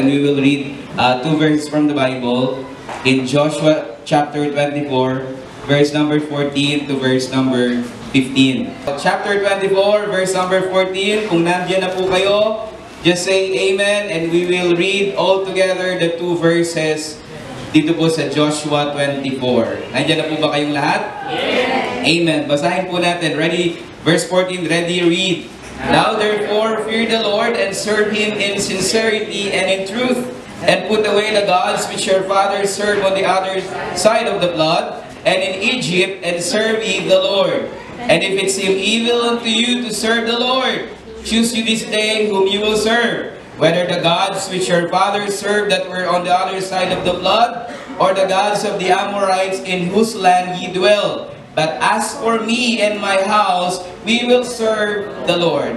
And we will read uh, two verses from the Bible in Joshua chapter 24, verse number 14 to verse number 15. Chapter 24, verse number 14, kung nandiyan na po kayo, just say Amen and we will read all together the two verses dito po sa Joshua 24. Nandiyan na po ba kayong lahat? Amen. Basahin po natin. Ready? Verse 14, ready, read. Now therefore fear the Lord and serve Him in sincerity and in truth, and put away the gods which your fathers served on the other side of the flood, and in Egypt, and serve ye the Lord. And if it seem evil unto you to serve the Lord, choose you this day whom you will serve, whether the gods which your fathers served that were on the other side of the flood, or the gods of the Amorites in whose land ye dwell. But as for me and my house, we will serve the Lord.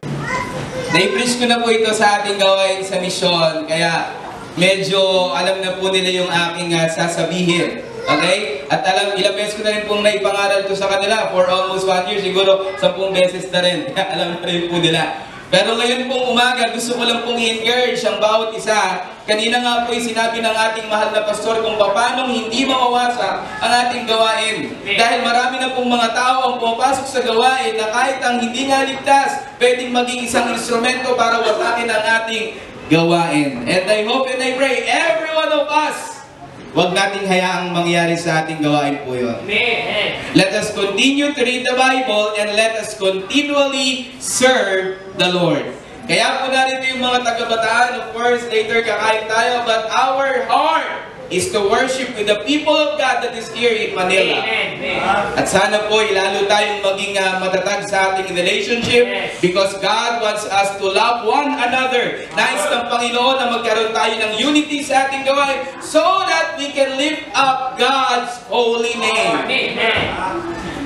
Na-preach ko na po ito sa ating gawain sa misyon, kaya medyo alam na po nila yung aking uh, sasabihin. Okay? At alam, ilang beses ko na rin pong naipangaral to sa kanila for almost one year, siguro sampung beses na rin. Alam na rin po nila. Pero ngayon pong umaga, gusto ko lang pong i-encourage ang bawat isa. Kanina nga po sinabi ng ating mahal na pastor kung paano hindi mawawasa ang ating gawain. Dahil marami na pong mga tao ang pumapasok sa gawain na kahit ang hindi nga ligtas, pwedeng maging isang instrumento para wasakin ang ating gawain. And I hope and I pray every one of us Huwag nating hayaang mangyari sa ating gawain po yun. Amen. Let us continue to read the Bible and let us continually serve the Lord. Kaya po narito yung mga taga-bataan, of course, later kakain tayo, but our heart is to worship with the people of God that is here in Manila. Amen. Amen. At sana po, lalo tayong maging uh, matatag sa ating relationship Yes. because God wants us to love one another. Nais ng Panginoon na magkaroon tayo ng unity sa ating gawain so that we can lift up God's holy name. Amen.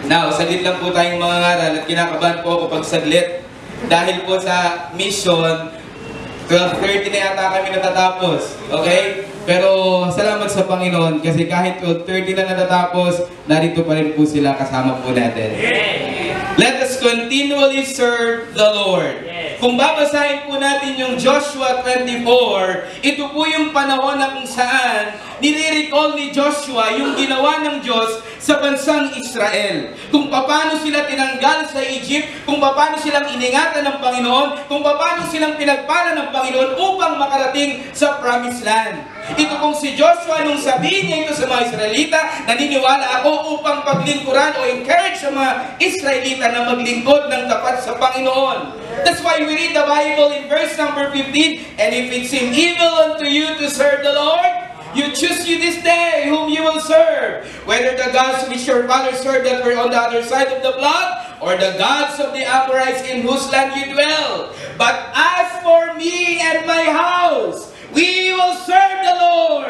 Now, saglit lang po tayong mga ngaral at kinakabahan po ako pag saglit. Dahil po sa mission, 12.30 na yata kami natatapos. Okay? Pero salamat sa Panginoon kasi kahit 12.30 na natatapos, narito pa rin po sila kasama po natin. Let us continually serve the Lord. Kung babasahin po natin yung Joshua 24, ito po yung panahon na kung saan nire-recall ni Joshua yung ginawa ng Diyos sa bansang Israel. Kung paano sila tinanggal sa Egypt, kung paano silang iningatan ng Panginoon, kung paano silang pinagpala ng Panginoon upang makarating sa Promised Land. Ito kung si Joshua, nung sabihin niya ito sa mga Israelita, naniniwala ako upang paglingkuran o encourage sa mga Israelita na maglingkod ng tapat sa Panginoon. That's why we read the Bible in verse number 15, And if it seem evil unto you to serve the Lord, you choose you this day whom you will serve, whether the gods which your fathers served that were on the other side of the flood, or the gods of the Amorites in whose land you dwell. But as for me and my house, we will serve the Lord.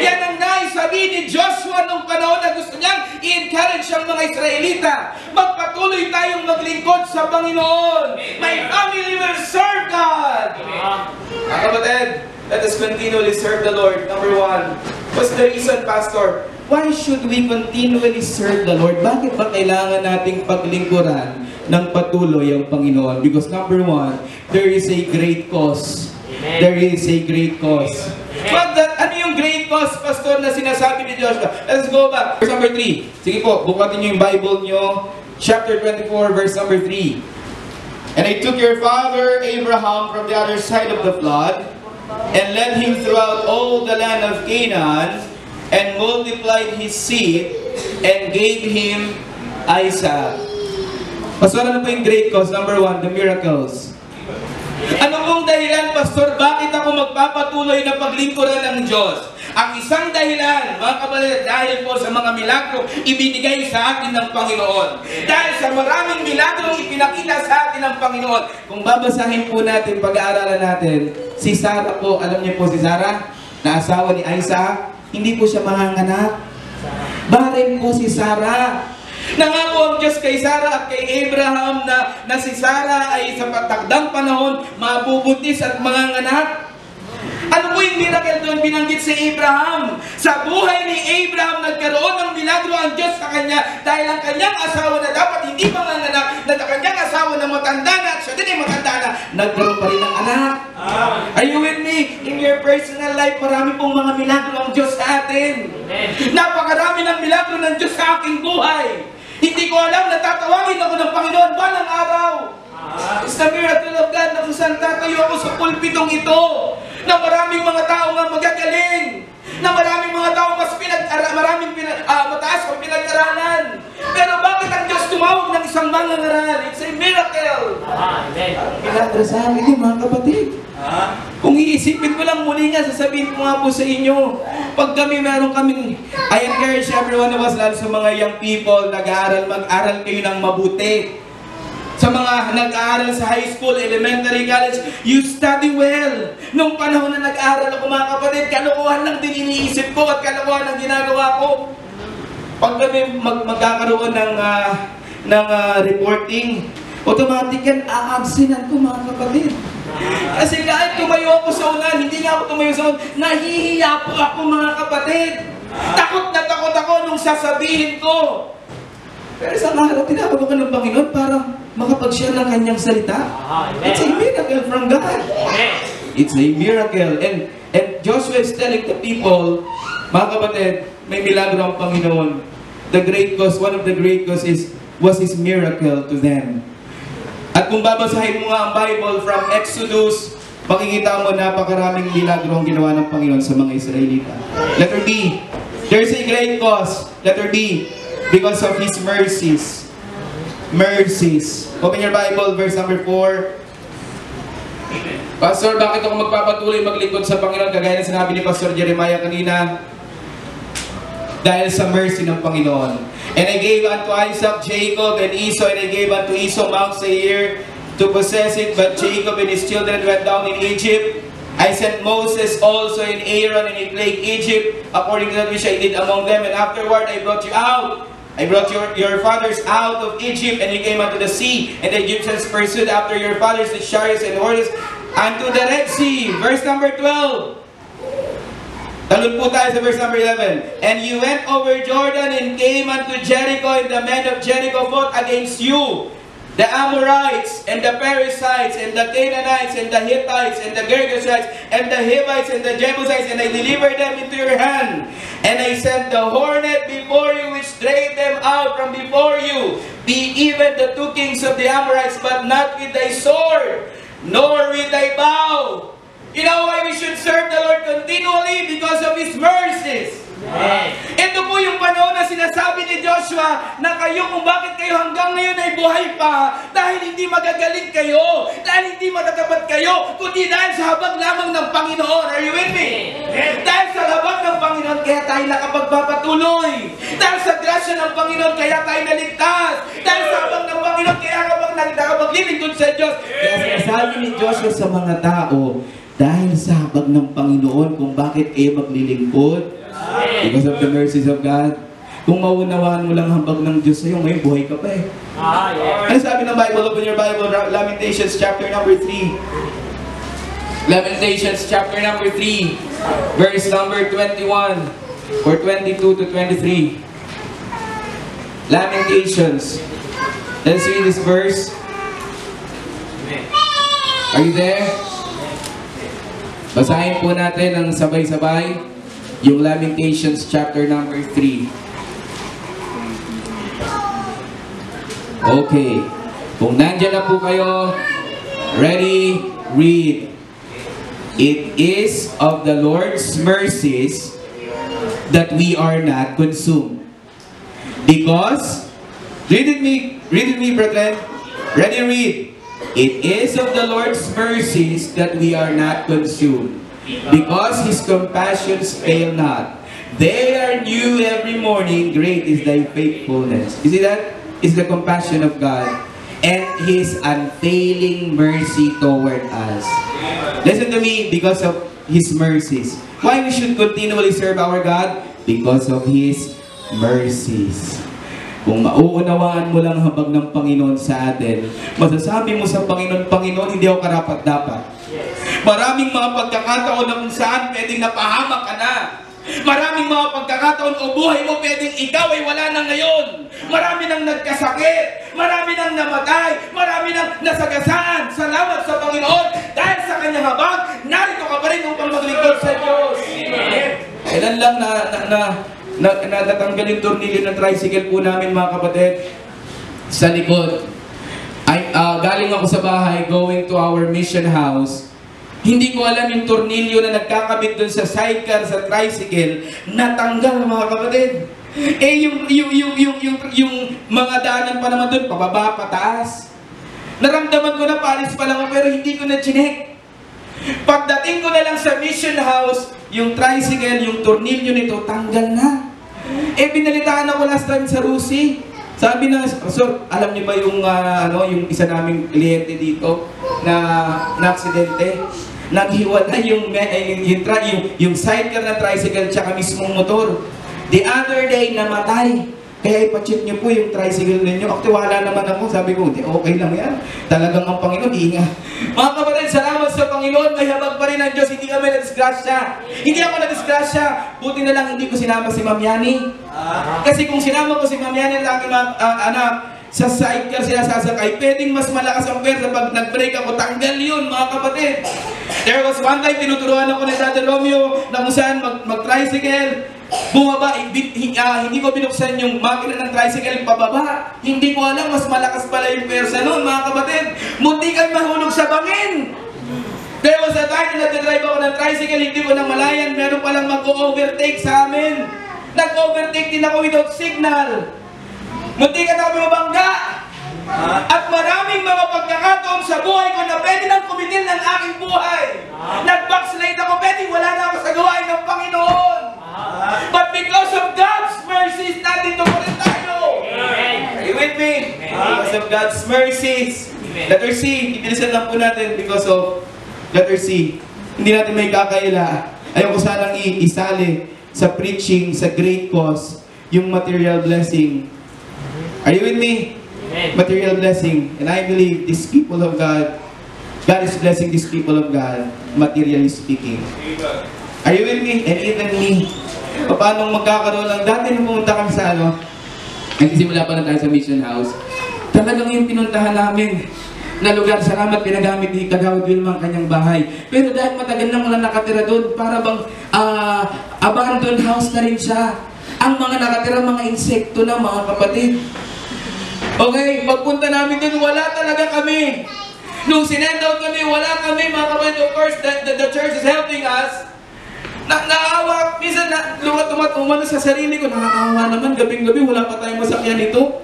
Yan ang nais sabihin ni Joshua nung panahon na gusto niyang i-encourage ang mga Israelita. Magpatuloy tayong maglingkod sa Panginoon. My family will serve God. Mga kapatid, let us continually serve the Lord. Number one, what's the reason, Pastor? Why should we continually serve the Lord? Bakit ba kailangan nating paglingkuran ng patuloy ang Panginoon? Because number one, there is a great cause. Amen. There is a great cause. What that, ano yung great cause, Pastor, na sinasabi ni Joshua? Let's go back. Verse number 3. Sige po, bukatin niyo yung Bible niyo. Chapter 24, verse number 3. And I took your father Abraham from the other side of the flood, and led him throughout all the land of Canaan, and multiplied his seed, and gave him Isaac. Pastor, ano po yung great cause? Number one, the miracles. Ano pong dahilan, Pastor, bakit ako magpapatuloy na paglingkuran ng Diyos? Ang isang dahilan, mga kapatid, dahil po sa mga milagro ibinigay sa atin ng Panginoon. Dahil sa maraming milagro ipinakita sa atin ng Panginoon. Kung babasahin po natin, pag-aaralan natin, si Sarah po, alam niyo po si Sarah, na asawa ni Isaac, hindi po siya manganganak. Barren po si Sarah. Nangako ang Diyos kay Sarah at kay Abraham na, na si Sarah ay sa patagdang panahon mabubuntis at manganganak. Ano po yung miracle doon binanggit si Abraham? Sa buhay ni Abraham, nagkaroon ng milagro ang Diyos sa kanya dahil ang kanyang asawa na dapat hindi manganganak, na ang kanyang asawa na matanda na, at siya din ay matanda na, nagkaroon pa rin ng anak. Are you with me? In your personal life, marami pong mga milagro ang Diyos sa atin. Napakarami ng milagro ng Diyos sa aking buhay. Hindi ko alam, natatawagin ako ng Panginoon balang araw. It's the miracle of God na kung saan tatayo ako sa pulpitong ito na maraming mga tao nga magagaling na maraming mga tao mas pinag maraming pinag ah, mataas ang pinag-aralan. Pero bakit ang Diyos tumawag ng isang mangangaral? It's a miracle. Milagro sa akin yun, mga kapatid. Kung iisipin ko lang muli nga, sasabihin ko nga po sa inyo, pag kami meron kaming, I encourage everyone of us, lalo sa mga young people, nag-aaral, mag-aral kayo ng mabuti. Sa mga nag-aaral sa high school, elementary, college, you study well. Nung panahon na nag-aaral ako mga kapatid, kalokohan lang din iniisip ko at kalokohan ang ginagawa ko. Pag kami mag magkakaroon ng, ah, ng ah, reporting, automatic yan, a-absenan ko mga kapatid. Kasi kahit tumayo ako sa ulan, hindi nga ako tumayo sa ulan, nahihiya po ako mga kapatid. Takot na takot ako nung sasabihin ko. Pero sa araw, tinawag ako ng Panginoon para makapag-share ng kanyang salita. It's a miracle from God. It's a miracle. And, and Joshua is telling the people, mga kapatid, may milagro ang Panginoon. The great cause, one of the great cause is, was His miracle to them. At kung babasahin mo nga ang Bible from Exodus, makikita mo napakaraming milagro ang ginawa ng Panginoon sa mga Israelita. Letter B, there's a great cause. Letter B, because of His mercies. Mercies. Open your Bible, verse number 4. Pastor, bakit ako magpapatuloy maglingkod sa Panginoon? Kagaya ng sinabi ni Pastor Jeremiah kanina, dahil sa mercy ng Panginoon. And I gave unto Isaac, Jacob, and Esau, and I gave unto Esau Mount Seir to possess it, but Jacob and his children went down in Egypt. I sent Moses also and Aaron, and he plagued Egypt, according to that which I did among them, and afterward I brought you out. I brought your, your fathers out of Egypt, and you came unto the sea, and the Egyptians pursued after your fathers with chariots and horses unto the Red Sea. Verse number 12. Talon po tayo sa verse number 11. And you went over Jordan and came unto Jericho, and the men of Jericho fought against you. The Amorites, and the Perizzites, and the Canaanites, and the Hittites, and the Girgashites, and the Hivites, and the Jebusites, and I delivered them into your hand. And I sent the hornet before you, which drave them out from before you. Be even the two kings of the Amorites, but not with thy sword, nor with thy bow. You know why we should serve the Lord continually? Because of His mercies. Ito po yung panahon na sinasabi ni Joshua na kayo kung bakit kayo hanggang ngayon ay buhay pa dahil hindi magagaling kayo, dahil hindi matatapat kayo, kundi dahil sa habag lamang ng Panginoon. Are you with me? Dahil sa habag ng Panginoon, kaya tayo nakapagpapatuloy. Dahil sa grasya ng Panginoon, kaya tayo naligtas. Dahil sa habag ng Panginoon, kaya kapag nagdakapaglilingkod sa Diyos. Kaya sinasabi ni Joshua sa mga tao, dahil sa habag ng Panginoon kung bakit kayo maglilingkod, because of the mercies of God. Kung maunawaan mo lang hambag ng Diyos sa'yo, ngayon buhay ka pa eh. Ano sabi ng Bible? Open your Bible, Lamentations chapter number 3. Lamentations chapter number 3, verse number 21 or 22 to 23. Lamentations. Let's read this verse. Are you there? Basahin po natin ang sabay-sabay yung Lamentations chapter number 3. Okay. Kung nandyan na po kayo, ready, read. It is of the Lord's mercies that we are not consumed. Because, read it me, read it me, brethren. Ready, read. It is of the Lord's mercies that we are not consumed. Because His compassions fail not. They are new every morning. Great is thy faithfulness. You see that? Is the compassion of God and His unfailing mercy toward us. Listen to me, because of His mercies. Why we should continually serve our God? Because of His mercies. Kung mauunawaan mo lang habag ng Panginoon sa atin, masasabi mo sa Panginoon, Panginoon, hindi ako karapat-dapat. Maraming mga pagkakataon na kung saan pwedeng napahamak ka na. Maraming mga pagkakataon o buhay mo pwedeng ikaw ay wala na ngayon. Marami nang nagkasakit. Marami nang namatay. Marami nang nasagasaan. Salamat sa Panginoon. Dahil sa kanyang habag, narito ka pa rin upang maglingkod sa Diyos. Kailan lang na, na, na, na, na natanggal yung tornilyo ng tricycle po namin mga kapatid sa likod. Ay, ah, galing ako sa bahay going to our mission house. Hindi ko alam yung tornilyo na nagkakabit doon sa sidecar sa tricycle, natanggal mga kapatid. Eh yung yung yung yung yung, yung mga daanan pa naman doon pababa pataas. Naramdaman ko na palis pa lang ako pero hindi ko na chinek. Pagdating ko na lang sa mission house, yung tricycle, yung tornilyo nito, tanggal na. Eh, binalitaan ako last time sa Rusi. Sabi na, Pastor, alam niyo ba yung, ah, ano, yung isa naming kliyente dito na na aksidente? Naghiwala yung, eh, yung, yung, yung, yung sidecar na tricycle tsaka mismong motor. The other day, namatay. Kaya ipacheck niyo po yung tricycle ninyo. Aktiwala naman ako. Sabi ko, "Di, okay lang yan. Talagang ang Panginoon, inga. Mga kapatid, salamat sa Panginoon. May habag pa rin ang Diyos. Hindi kami na-disgrasya. Hindi ako na-disgrasya. Buti na lang hindi ko sinama si Ma'am Yani. Kasi kung sinama ko si Ma'am Yani, lagi mga ah, anak, sa sidecar sila sasakay, pwedeng mas malakas ang pwersa pag nag-break ako, tanggal yun mga kapatid. There was one time, tinuturuan ako ni Brother Romeo na kung saan mag- mag-tricycle, bumaba, hindi, hi- ah, hindi ko binuksan yung makina ng tricycle pababa. Hindi ko alam, mas malakas pala yung pwersa noon mga kapatid. Munti kang mahulog sa bangin. There was a time na nag-drive ako ng tricycle, hindi ko nang malayan, meron palang mag-overtake sa amin. Nag-overtake din ako without signal. Munti ka na kami mabangga. At maraming mga pagkakataon sa buhay ko na pwede nang kumitil ng aking buhay. Nag-backslide ako, pwede wala na ako sa gawain ng Panginoon. But because of God's mercies, nandito pa rin tayo. Are you with me? Because of God's mercies. Letter C, ibilisan lang po natin because of letter C. Hindi natin may kakaila. Ayoko sanang i- isali sa preaching, sa great cause, yung material blessing. Are you with me? Material blessing. And I believe these people of God, God is blessing these people of God, materially speaking. Are you with me? And even me. Paano magkakaroon lang? Dati nung pumunta kami sa ano, nagsisimula pa na tayo sa mission house, talagang yung pinuntahan namin na lugar, salamat pinagamit ni Kagawad Wilma ang kanyang bahay. Pero dahil matagal nang wala nakatira doon, para bang ah, abandoned house na rin siya. Ang mga nakatira, mga insekto na mga kapatid. Okay, pagpunta namin doon, wala talaga kami. Nung sinend out kami, wala kami, mga kapatid. Of course, the, the, the church is helping us. Na, naawa, minsan na, lumat umat umano sa sarili ko, nakakawa naman, gabing-gabi, wala pa tayong masakyan ito.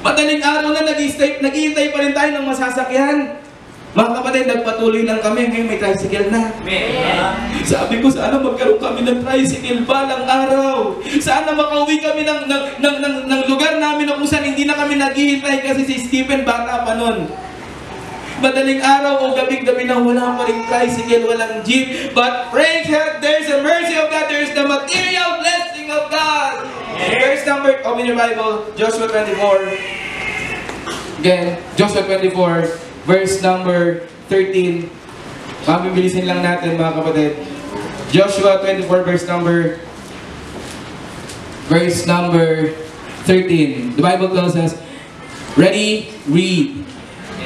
Madaling araw na, nag-istay, naghihintay pa rin tayo ng masasakyan. Mga kapatid, nagpatuloy lang kami, ngayon may tricycle na. Sabi ko, sana magkaroon kami ng tricycle balang araw. Sana makauwi kami ng, ng, ng, ng, ng lugar namin na kung saan hindi na kami naghihintay kasi si Stephen bata pa nun. Madaling araw o gabing-gabi na wala pa rin tricycle, walang jeep. But praise God, there's a mercy of God, there's the material blessing of God. Verse number, open your Bible, Joshua 24. Again, Joshua 24, verse number 13. Mabibilisin lang natin mga kapatid. Joshua 24 verse number verse number 13. The Bible tells us, Ready, read.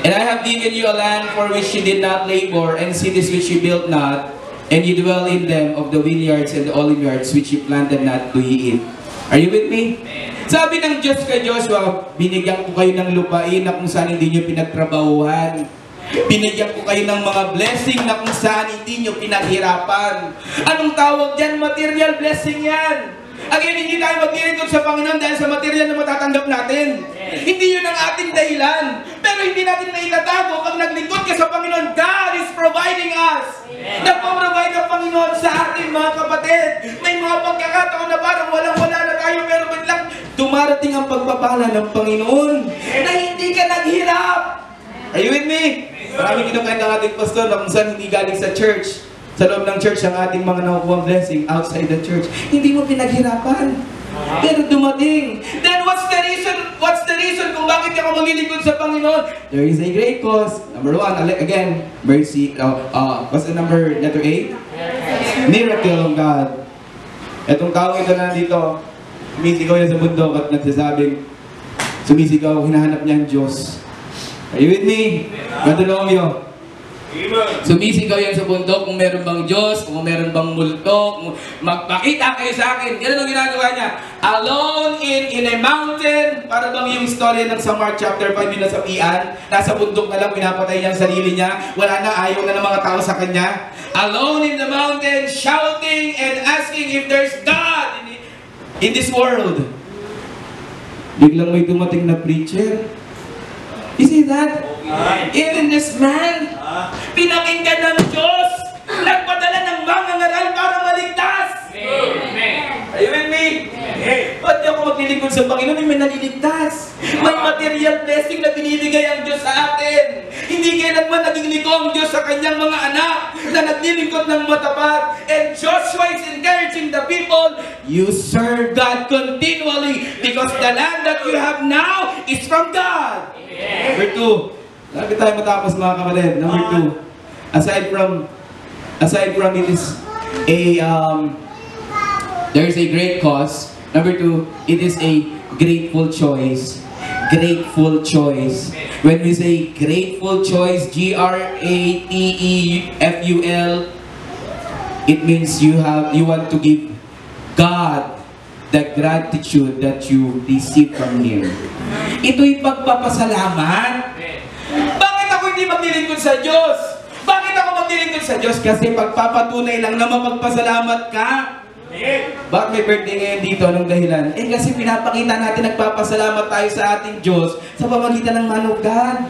And I have given you a land for which you did not labor, and cities which you built not, and you dwell in them of the vineyards and the olive yards which you planted not do ye eat. Are you with me? Sabi ng Diyos kay Joshua, binigyan ko kayo ng lupain na kung saan hindi nyo pinagtrabahuhan. Binigyan ko kayo ng mga blessing na kung saan hindi nyo pinaghirapan. Anong tawag dyan? Material blessing yan. Again, hindi tayo maglilingkod sa Panginoon dahil sa material na matatanggap natin. Hindi yun ang ating dahilan. Pero hindi natin maitatago pag naglingkod ka sa Panginoon, God is providing us. Nagpo-provide ang Panginoon sa atin, mga kapatid. May mga pagkakataon na parang walang-wala dumarating ang pagpapala ng Panginoon na hindi ka naghirap. Are you with me? Maraming kinukwenta ng ating pastor na kung saan hindi galing sa church. Sa loob ng church, ang ating mga nakukuha blessing outside the church. Hindi mo pinaghirapan. Pero dumating. Then what's the reason? What's the reason kung bakit ako maglilingkod sa Panginoon. There is a great cause. Number one, again, mercy. Uh, uh, what's the number, letter A? Miracle of God. Etong taong ito na nandito, sumisigaw yan sa bundok at nagsasabing, sumisigaw, hinahanap niya ang Diyos. Are you with me? Brother Romeo? Sumisigaw yan sa bundok kung meron bang Diyos, kung meron bang multo, magpakita kayo sa akin. Ganun ang ginagawa niya. Alone in in a mountain. Para bang yung story ng sa Mark chapter 5 yung nasapian. Nasa bundok na lang, pinapatay niya ang sarili niya. Wala na, ayaw na ng mga tao sa kanya. Alone in the mountain, shouting and asking if there's God in, this world. Biglang may dumating na preacher. You see that? Even this man, pinakinggan ng Diyos, nagpadala ng mga ngaral para maligtas. Are you with me? Ba't di ako maglilingkod sa Panginoon? May naliligtas. May material blessing na binibigay ang Diyos sa atin. Hindi kailanman naging liko ang Diyos sa kanyang mga anak na naglilingkod ng matapat. And Joshua is encouraging the people, you serve God continually because the land that you have now is from God. Number two, lagi tayo matapos mga kapatid. Number two, aside from, aside from it is a, um, there is a great cause. Number two, it is a grateful choice. Grateful choice. When we say grateful choice, G-R-A-T-E-F-U-L, it means you have, you want to give God the gratitude that you receive from Him. Ito'y pagpapasalamat. Bakit ako hindi maglilingkod sa Diyos? Bakit ako maglilingkod sa Diyos? Kasi pagpapatunay lang na mapagpasalamat ka. Bakit may birthday ngayon dito? Anong dahilan? Eh kasi pinapakita natin nagpapasalamat tayo sa ating Diyos sa pamagitan ng manugan.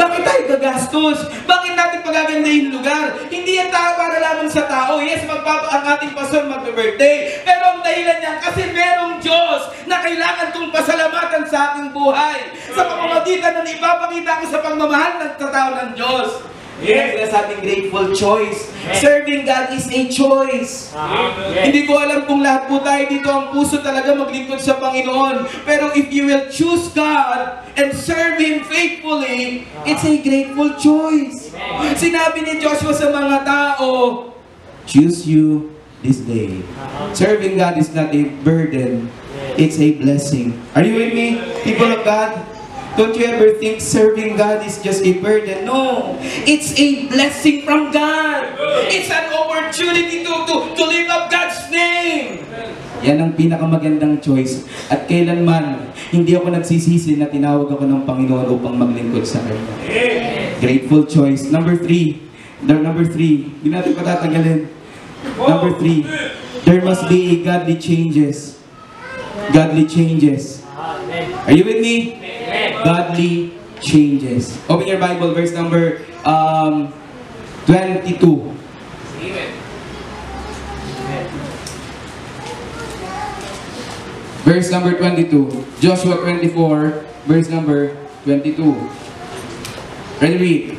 Bakit tayo gagastos? Bakit natin pagagandahin lugar? Hindi yan tao para lamang sa tao. Yes, magpapa ang ating pastor magbe-birthday. Pero ang dahilan niyan, kasi merong Diyos na kailangan kong pasalamatan sa ating buhay. Sa pamamagitan ng ipapakita ko sa pagmamahal ng tao ng Diyos. Yes, yes, ating grateful choice. Serving God is a choice. Hindi ko alam kung lahat po tayo dito ang puso talaga maglingkod sa Panginoon. Pero if you will choose God and serve Him faithfully, it's a grateful choice. Sinabi ni Joshua sa mga tao, choose you this day. Serving God is not a burden, it's a blessing. Are you with me, people of God? Don't you ever think serving God is just a burden? No, it's a blessing from God. It's an opportunity to, to, to lift up God's name. Yan ang pinakamagandang choice. At kailanman, hindi ako nagsisisi na tinawag ako ng Panginoon upang maglingkod sa Kanya. Grateful choice. Number three. The number three. Hindi natin patatanggalin. Number three. There must be godly changes. Godly changes. Are you with me? Godly changes. Open your Bible, verse number um, 22. Verse number 22. Joshua 24, verse number 22. Ready, read.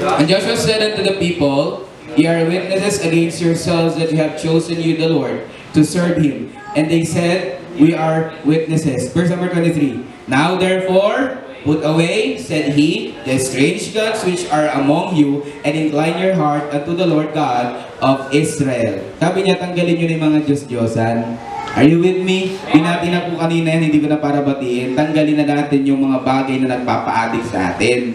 And Joshua said unto the people, Ye are witnesses against yourselves that you have chosen you the Lord to serve him. And they said, We are witnesses. Verse number 23. Now therefore, put away, said he, the strange gods which are among you, and incline your heart unto the Lord God of Israel. Sabi niya, tanggalin nyo na yung mga Diyos-Diyosan. Are you with me? Binati na po kanina yan, hindi ko na para batiin. Tanggalin na natin yung mga bagay na nagpapaadik sa atin.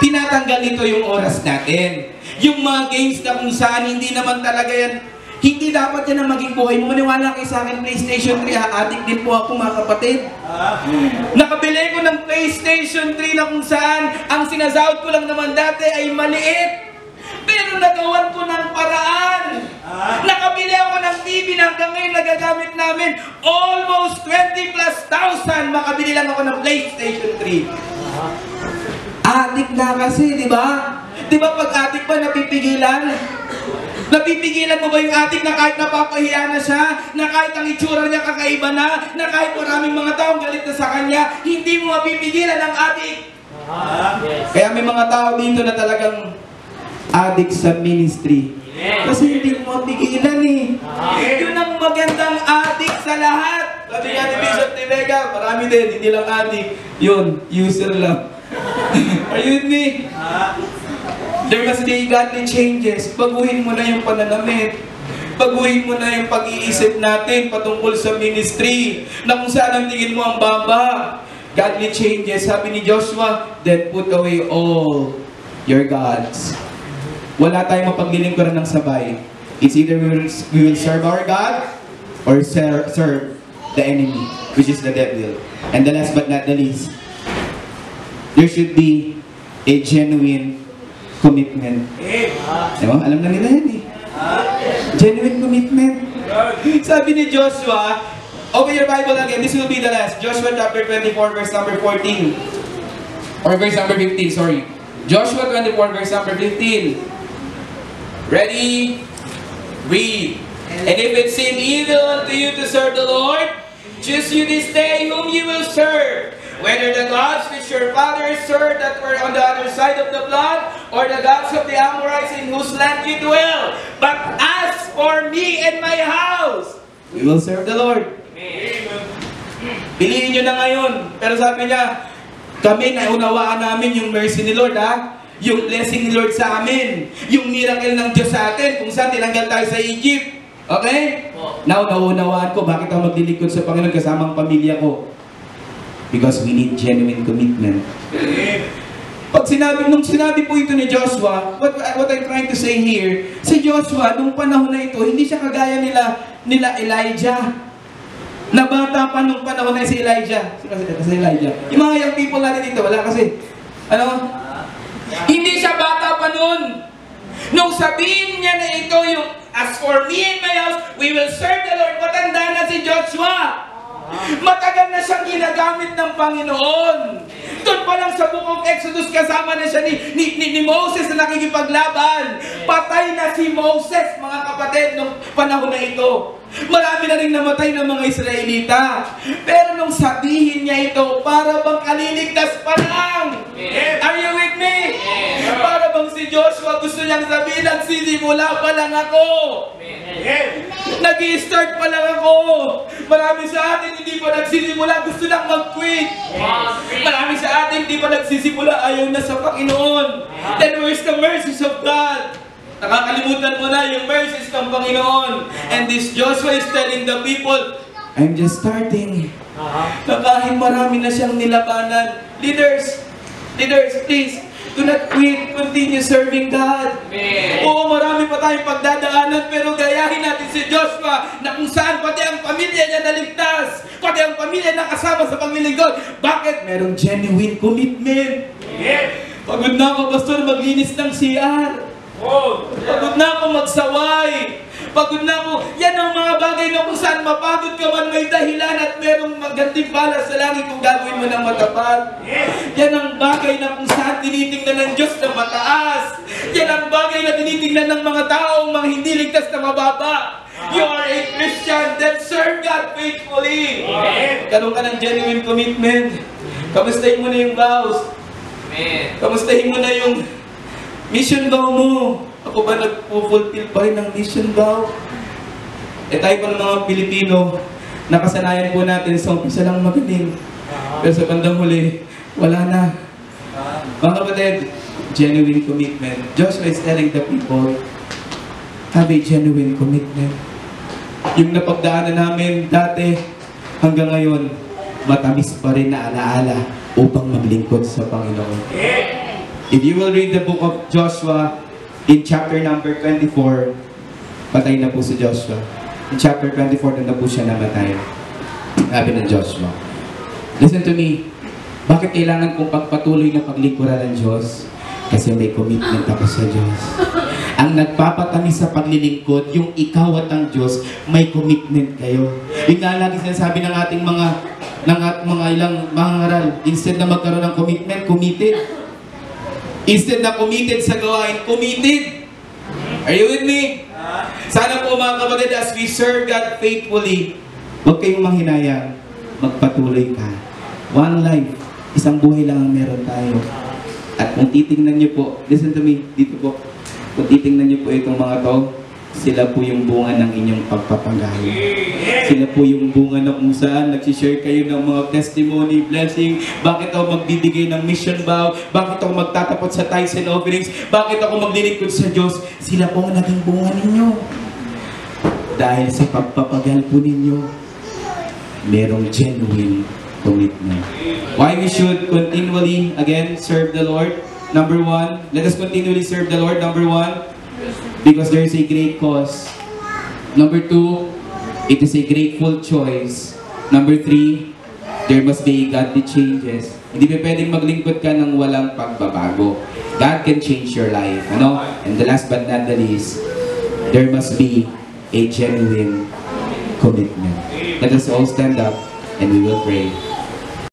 Tinatanggal nito yung oras natin. Yung mga games na kung saan hindi naman talaga yan, hindi dapat yan ang maging buhay mo. Maniwala kayo sa akin, PlayStation 3, ha? Adik din po ako mga kapatid. Nakabili ko ng PlayStation 3 na kung saan ang sinasahod ko lang naman dati ay maliit. Pero nagawan ko ng paraan. Nakabili ako ng TV na hanggang ngayon nagagamit namin almost 20 plus thousand. Makabili lang ako ng PlayStation 3. Adik na kasi, di ba? Di ba pag adik pa napipigilan? Napipigilan mo ba yung adik na kahit napapahiya na siya, na kahit ang itsura niya kakaiba na, na kahit maraming mga taong galit na sa kanya, hindi mo mapipigilan ang adik? Kaya may mga tao dito na talagang adik sa ministry. Kasi hindi mo mapigilan eh. Yun ang pinakamagandang adik sa lahat. Sabi nga ni Bishop Tevega, marami din, hindi lang adik. Yun, user lang. Are you with me? There must be godly changes. Baguhin mo na yung pananamit. Baguhin mo na yung pag-iisip natin patungkol sa ministry na kung saan ang tingin mo ang baba. Godly changes. Sabi ni Joshua, then put away all your gods. Wala tayong mapaglilingkuran ng sabay. It's either we will, we will serve our God or ser- serve the enemy, which is the devil. And the last but not the least, there should be a genuine commitment. Diba? Alam na nila yan eh. Genuine commitment. Sabi ni Joshua, open your Bible again. This will be the last. Joshua chapter 24, verse number 14. Or verse number 15, sorry. Joshua 24, verse number 15. Ready? Read. And if it seem evil unto you to serve the Lord, choose you this day whom you will serve. Whether the gods which your fathers served that were on the other side of the flood, or the gods of the Amorites in whose land you dwell. But as for me and my house, we will serve the Lord. Piliin nyo na ngayon. Pero sabi niya, kami naunawaan namin yung mercy ni Lord ha. Yung blessing ni Lord sa amin. Yung miracle ng Diyos sa atin kung saan tinanggal tayo sa Egypt. Okay? Now, naunawaan ko bakit ako maglilingkod sa Panginoon kasama ang pamilya ko. Because we need genuine commitment. Pag sinabi, nung sinabi po ito ni Joshua, what, what I'm trying to say here, si Joshua, nung panahon na ito, hindi siya kagaya nila, nila Elijah. Na bata pa nung panahon na si Elijah. Sino kasi si Elijah? Yung mga young people natin dito, wala kasi. Ano? Hindi siya bata pa nun. Nung sabihin niya na ito yung, As for me and my house, we will serve the Lord. Matanda na si Joshua. Matagal na siyang ginagamit ng Panginoon. Doon pa lang sa Book of Exodus, kasama na siya ni, ni, ni, ni Moses na nakikipaglaban. Patay na si Moses, mga kapatid, nung panahon na ito. Marami na rin namatay ng mga Israelita. Pero nung sabihin niya ito, para bang kaliligtas pa lang. Are you with me? Para bang si Joshua gusto niyang sabihin, nagsisimula pa lang ako. Nag-i-start pa lang ako. Marami sa atin hindi pa nagsisimula, gusto lang mag-quit. Marami sa atin hindi pa nagsisimula, ayaw na sa Panginoon. Then where's the mercies of God? Nakakalimutan mo na yung mercies ng Panginoon. And this Joshua is telling the people, I'm just starting. Na kahit marami na siyang nilabanan. Leaders, leaders, please, do not quit. Continue serving God. Oo, marami pa tayong pagdadaanan, pero gayahin natin si Joshua na kung saan pati ang pamilya niya naligtas. Pati ang pamilya na kasama sa paglilingkod. Bakit? Merong genuine commitment. Pagod na ako, Pastor, maglinis ng CR. Pagod na ako magsaway. Pagod na ako. Yan ang mga bagay na kung saan mapagod ka man may dahilan at merong maganting bala sa langit kung gagawin mo ng matapat. Yan ang bagay na kung saan tinitingnan ng Diyos na mataas. Yan ang bagay na tinitingnan ng mga taong mga hindi ligtas na mababa. You are a Christian that serve God faithfully. Karoon ka ng genuine commitment. Kamustahin mo na yung vows. Kamustahin mo na yung mission vow mo. Ako ba nagpo-fulfill rin ng mission vow? Eh tayo pa ng mga Pilipino, nakasanayan po natin sa umpisa lang magaling. Pero sa bandang huli, wala na. Mga kapatid, genuine commitment. Joshua is telling the people, have a genuine commitment. Yung napagdaanan namin dati hanggang ngayon, matamis pa rin na alaala upang maglingkod sa Panginoon. If you will read the book of Joshua in chapter number 24, patay na po si Joshua. In chapter 24, doon na po siya namatay. Sabi ng Joshua. Listen to me. Bakit kailangan kong pagpatuloy na paglingkuran ng Diyos? Kasi may commitment ako sa Diyos. Ang nagpapatamis sa paglilingkod, yung ikaw at ang Diyos, may commitment kayo. Yung nga lagi sinasabi ng ating mga ng at mga ilang mga ngaral, instead na magkaroon ng commitment, committed. Instead na committed sa gawain, committed. Are you with me? Sana po mga kapatid, as we serve God faithfully, huwag kayong manghinayang, magpatuloy ka. One life, isang buhay lang ang meron tayo. At kung titingnan niyo po, listen to me, dito po, kung titingnan niyo po itong mga to, sila po yung bunga ng inyong pagpapagaya. Sila po yung bunga na kung saan nagsishare kayo ng mga testimony, blessing. Bakit ako magbibigay ng mission vow? Bakit ako magtatapot sa tithes and offerings? Bakit ako maglilingkod sa Diyos? Sila po ang naging bunga ninyo. Dahil sa pagpapagal po ninyo, merong genuine commitment. Why we should continually, again, serve the Lord? Number one, let us continually serve the Lord. Number one, because there is a great cause. Number two, it is a grateful choice. Number three, there must be godly changes. Hindi pa pwedeng maglingkod ka ng walang pagbabago. God can change your life. Ano? And the last but not the least, there must be a genuine commitment. Let us all stand up and we will pray.